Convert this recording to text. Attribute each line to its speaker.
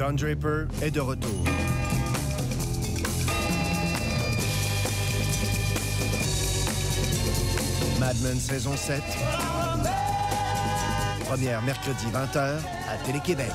Speaker 1: Don Draper est de retour. Mad Men saison 7. Première mercredi 20h à Télé-Québec.